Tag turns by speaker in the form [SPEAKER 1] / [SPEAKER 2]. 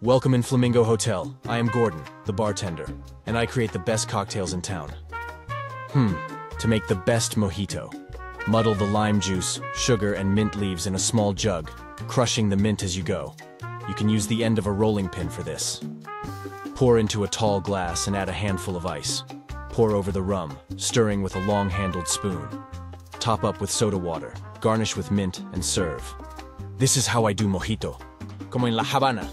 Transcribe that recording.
[SPEAKER 1] Welcome in Flamingo Hotel. I am Gordon, the bartender, and I create the best cocktails in town. Hmm, to make the best mojito. Muddle the lime juice, sugar, and mint leaves in a small jug, crushing the mint as you go. You can use the end of a rolling pin for this. Pour into a tall glass and add a handful of ice. Pour over the rum, stirring with a long-handled spoon. Top up with soda water, garnish with mint, and serve. This is how I do mojito. Como en La Habana.